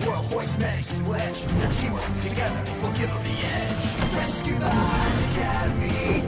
Voice medics and Ledge. their teamwork together will give them the edge. Rescue Bots Academy,